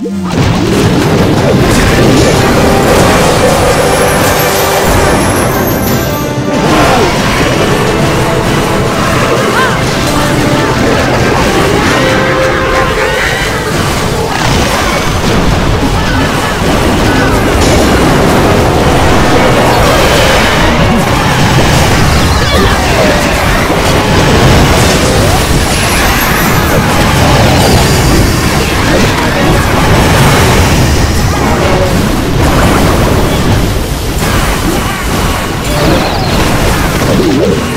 you Whoa.